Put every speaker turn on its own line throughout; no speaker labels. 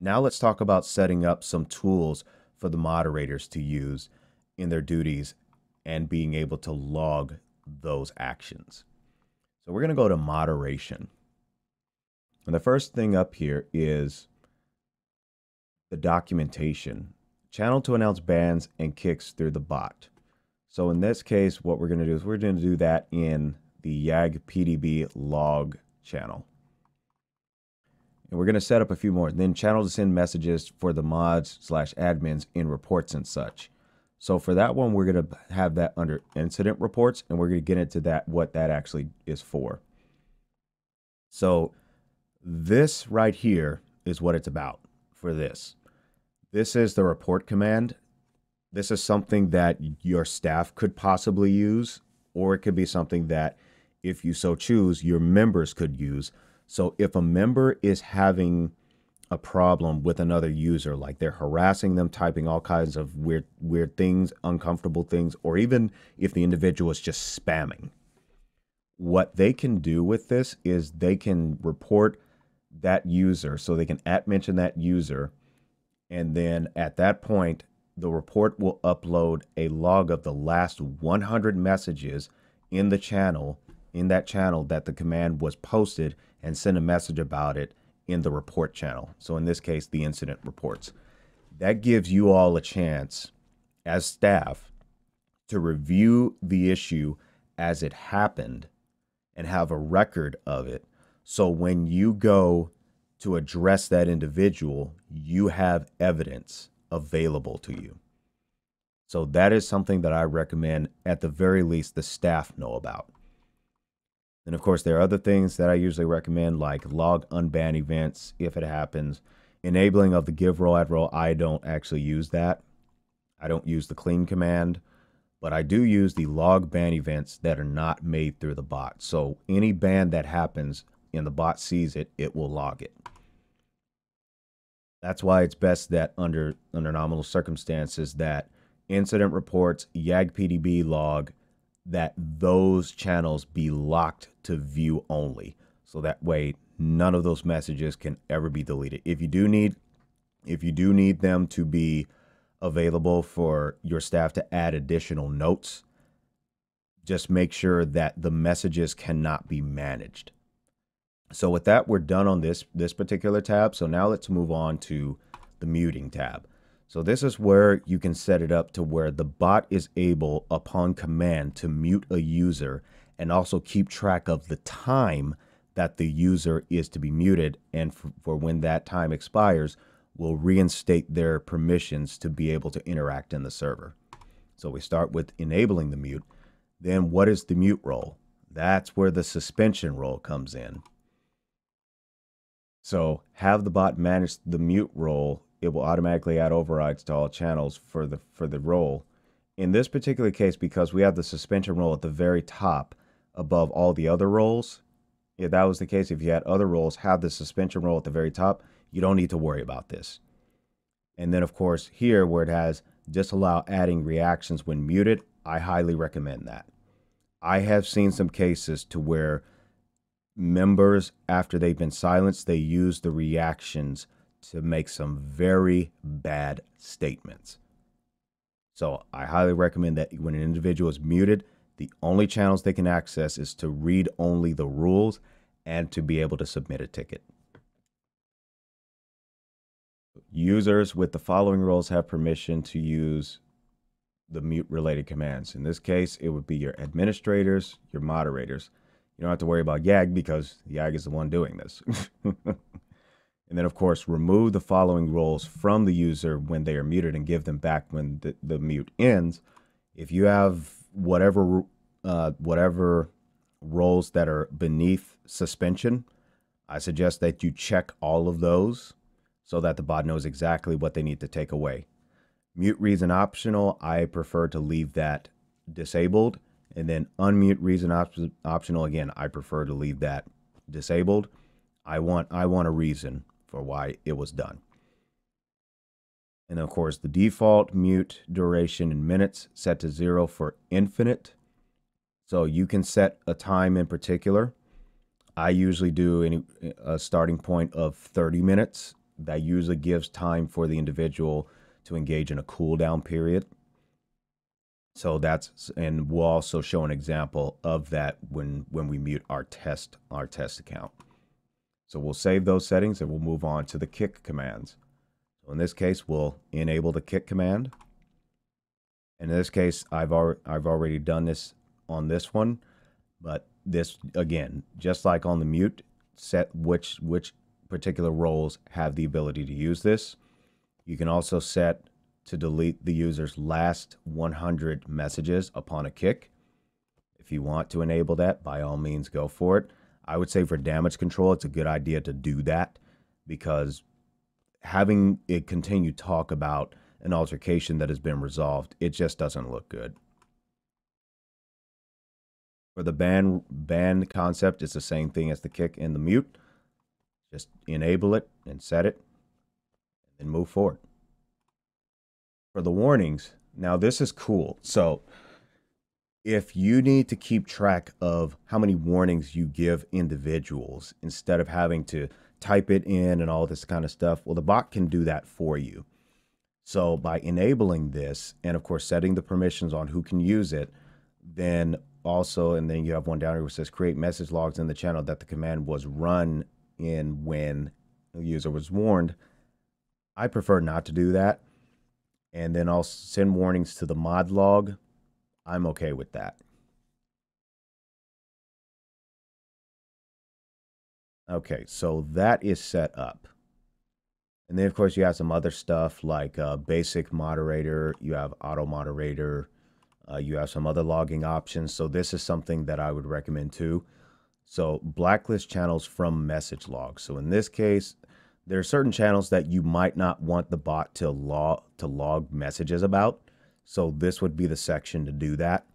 Now let's talk about setting up some tools for the moderators to use in their duties and being able to log those actions. So we're going to go to moderation. And the first thing up here is the documentation. Channel to announce bans and kicks through the bot. So in this case, what we're going to do is we're going to do that in the YAG PDB log channel. And we're going to set up a few more. Then channel to send messages for the mods slash admins in reports and such. So for that one, we're going to have that under incident reports, and we're going to get into that, what that actually is for. So this right here is what it's about for this. This is the report command. This is something that your staff could possibly use, or it could be something that, if you so choose, your members could use. So if a member is having a problem with another user, like they're harassing them, typing all kinds of weird, weird things, uncomfortable things, or even if the individual is just spamming. What they can do with this is they can report that user, so they can at mention that user, and then at that point, the report will upload a log of the last 100 messages in the channel, in that channel that the command was posted, and send a message about it in the report channel. So in this case, the incident reports. That gives you all a chance as staff to review the issue as it happened and have a record of it. So when you go to address that individual, you have evidence available to you. So that is something that I recommend at the very least the staff know about. And of course, there are other things that I usually recommend, like log unban events if it happens. Enabling of the give role add role, I don't actually use that. I don't use the clean command, but I do use the log ban events that are not made through the bot. So any ban that happens and the bot sees it, it will log it. That's why it's best that under under nominal circumstances that incident reports, YAG PDB log, that those channels be locked to view only. So that way none of those messages can ever be deleted. If you do need if you do need them to be available for your staff to add additional notes, just make sure that the messages cannot be managed. So with that, we're done on this this particular tab. So now let's move on to the muting tab. So this is where you can set it up to where the bot is able upon command to mute a user and also keep track of the time that the user is to be muted and for, for when that time expires will reinstate their permissions to be able to interact in the server. So we start with enabling the mute. Then what is the mute role? That's where the suspension role comes in. So have the bot manage the mute role it will automatically add overrides to all channels for the for the role. In this particular case, because we have the suspension role at the very top above all the other roles, if that was the case, if you had other roles have the suspension role at the very top, you don't need to worry about this. And then of course here where it has disallow adding reactions when muted, I highly recommend that. I have seen some cases to where members after they've been silenced, they use the reactions to make some very bad statements. So I highly recommend that when an individual is muted, the only channels they can access is to read only the rules and to be able to submit a ticket. Users with the following roles have permission to use the mute related commands. In this case, it would be your administrators, your moderators. You don't have to worry about YAG because YAG is the one doing this. And then, of course, remove the following roles from the user when they are muted and give them back when the, the mute ends. If you have whatever uh, whatever roles that are beneath suspension, I suggest that you check all of those so that the bot knows exactly what they need to take away. Mute reason optional, I prefer to leave that disabled. And then unmute reason op optional, again, I prefer to leave that disabled. I want I want a reason for why it was done. And of course, the default mute duration in minutes set to zero for infinite. So you can set a time in particular. I usually do any, a starting point of 30 minutes that usually gives time for the individual to engage in a cool down period. So that's and we'll also show an example of that when when we mute our test our test account. So we'll save those settings and we'll move on to the kick commands. So in this case, we'll enable the kick command. And in this case, I've already I've already done this on this one, but this again, just like on the mute, set which which particular roles have the ability to use this. You can also set to delete the user's last 100 messages upon a kick. If you want to enable that, by all means, go for it. I would say for damage control, it's a good idea to do that because having it continue talk about an altercation that has been resolved, it just doesn't look good. For the ban ban concept, it's the same thing as the kick and the mute. Just enable it and set it and move forward for the warnings. Now, this is cool. So, if you need to keep track of how many warnings you give individuals instead of having to type it in and all this kind of stuff, well, the bot can do that for you. So, by enabling this and, of course, setting the permissions on who can use it, then also, and then you have one down here which says create message logs in the channel that the command was run in when the user was warned. I prefer not to do that and then I'll send warnings to the mod log, I'm okay with that. Okay, so that is set up. And then, of course, you have some other stuff like uh, basic moderator, you have auto moderator, uh, you have some other logging options. So this is something that I would recommend too. So blacklist channels from message logs. So in this case, there are certain channels that you might not want the bot to log to log messages about. So this would be the section to do that.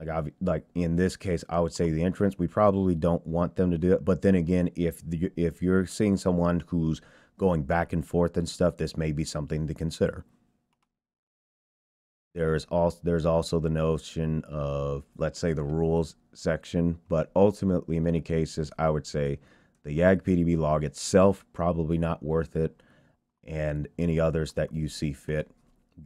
Like I like in this case, I would say the entrance. We probably don't want them to do it. But then again, if the, if you're seeing someone who's going back and forth and stuff, this may be something to consider. There is also there's also the notion of let's say the rules section, but ultimately in many cases, I would say the YAG PDB log itself, probably not worth it. And any others that you see fit,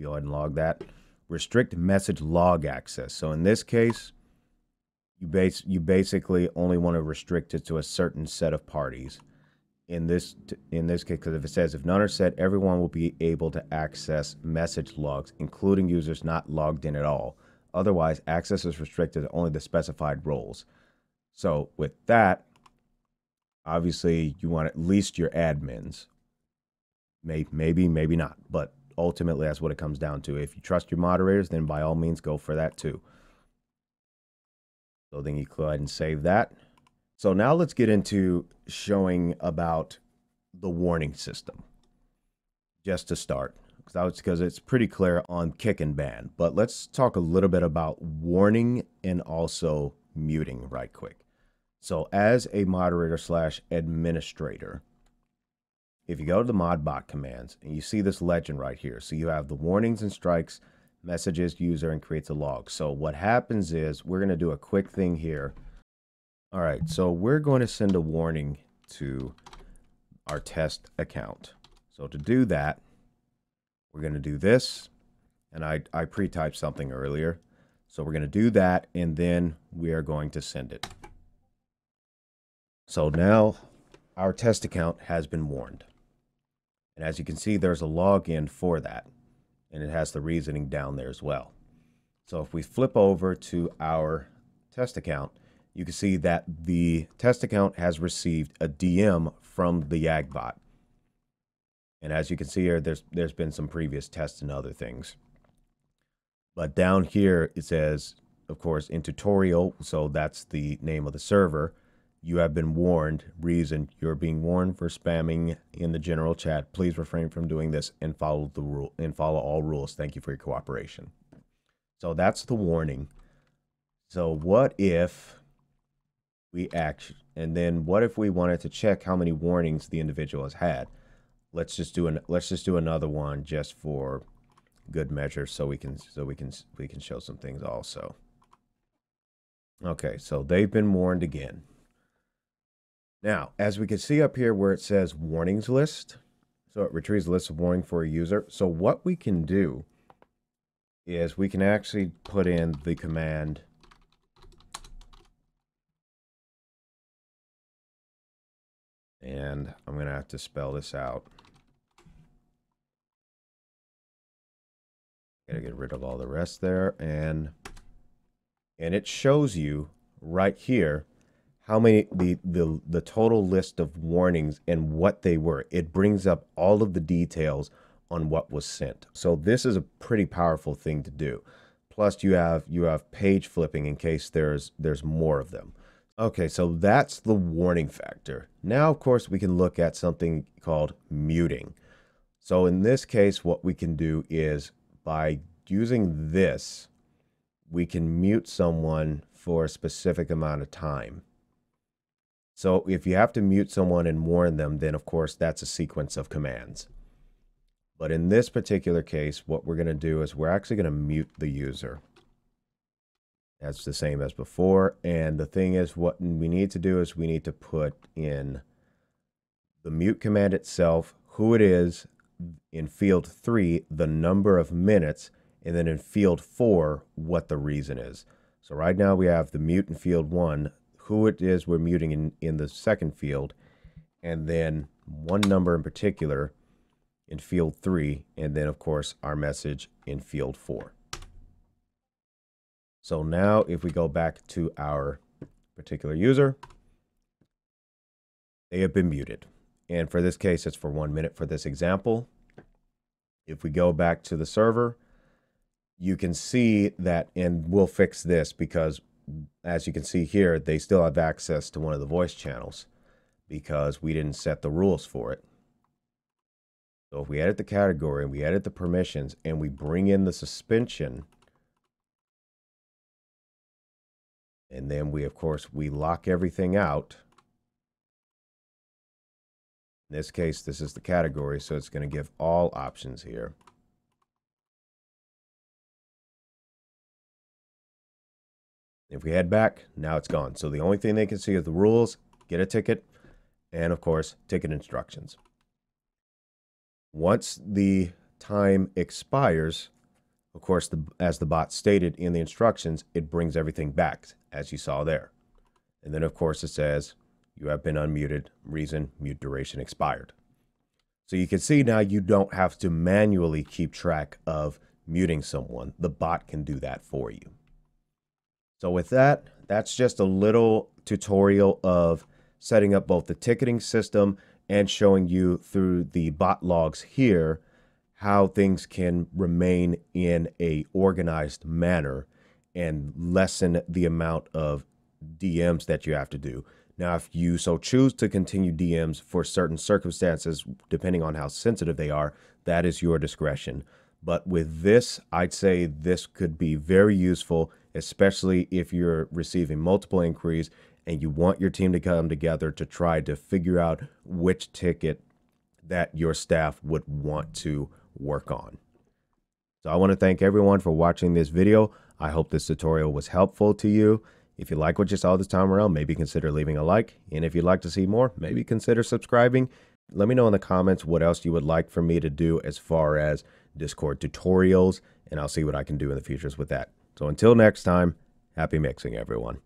go ahead and log that. Restrict message log access. So in this case, you base you basically only want to restrict it to a certain set of parties. In this in this case, because if it says if none are set, everyone will be able to access message logs, including users not logged in at all. Otherwise, access is restricted to only the specified roles. So with that, obviously you want at least your admins. Maybe, maybe, maybe not. But ultimately, that's what it comes down to. If you trust your moderators, then by all means, go for that too. So then you go ahead and save that. So now let's get into showing about the warning system. Just to start, because it's pretty clear on kick and ban. But let's talk a little bit about warning and also muting right quick. So as a moderator slash administrator, if you go to the modbot commands and you see this legend right here, so you have the warnings and strikes, messages, user, and creates a log. So what happens is we're going to do a quick thing here. All right, so we're going to send a warning to our test account. So to do that, we're going to do this. And I, I pre-typed something earlier. So we're going to do that, and then we are going to send it. So now our test account has been warned. And as you can see, there's a login for that. And it has the reasoning down there as well. So if we flip over to our test account, you can see that the test account has received a DM from the YAGBot. And as you can see here, there's there's been some previous tests and other things. But down here it says, of course, in tutorial, so that's the name of the server you have been warned. Reason you're being warned for spamming in the general chat. Please refrain from doing this and follow the rule and follow all rules. Thank you for your cooperation. So that's the warning. So what if we act and then what if we wanted to check how many warnings the individual has had? Let's just do an let's just do another one just for good measure so we can so we can we can show some things also. Okay, so they've been warned again. Now, as we can see up here where it says warnings list, So it retrieves a list of warning for a user. So what we can do is we can actually put in the command and I'm going to have to spell this out. Gotta get rid of all the rest there and and it shows you right here how many the the the total list of warnings and what they were. It brings up all of the details on what was sent. So this is a pretty powerful thing to do. Plus you have you have page flipping in case there's there's more of them. Okay, so that's the warning factor. Now of course we can look at something called muting. So in this case what we can do is by using this we can mute someone for a specific amount of time. So if you have to mute someone and warn them, then of course that's a sequence of commands. But in this particular case, what we're going to do is we're actually going to mute the user. That's the same as before. And the thing is, what we need to do is we need to put in the mute command itself, who it is, in field three, the number of minutes, and then in field four, what the reason is. So right now we have the mute in field one, who it is we're muting in, in the second field, and then one number in particular in field three, and then of course our message in field four. So now if we go back to our particular user, they have been muted. And for this case, it's for one minute for this example. If we go back to the server, you can see that, and we'll fix this because as you can see here, they still have access to one of the voice channels because we didn't set the rules for it. So if we edit the category and we edit the permissions and we bring in the suspension, and then we, of course, we lock everything out. In this case, this is the category, so it's going to give all options here. If we head back, now it's gone. So the only thing they can see is the rules, get a ticket, and of course, ticket instructions. Once the time expires, of course, the, as the bot stated in the instructions, it brings everything back, as you saw there. And then, of course, it says, you have been unmuted, reason, mute duration expired. So you can see now you don't have to manually keep track of muting someone. The bot can do that for you. So with that, that's just a little tutorial of setting up both the ticketing system and showing you through the bot logs here how things can remain in a organized manner and lessen the amount of DMs that you have to do. Now, if you so choose to continue DMs for certain circumstances, depending on how sensitive they are, that is your discretion. But with this, I'd say this could be very useful especially if you're receiving multiple inquiries and you want your team to come together to try to figure out which ticket that your staff would want to work on. So I want to thank everyone for watching this video. I hope this tutorial was helpful to you. If you like what you saw this time around, maybe consider leaving a like. And if you'd like to see more, maybe consider subscribing. Let me know in the comments what else you would like for me to do as far as Discord tutorials, and I'll see what I can do in the futures with that. So until next time, happy mixing, everyone.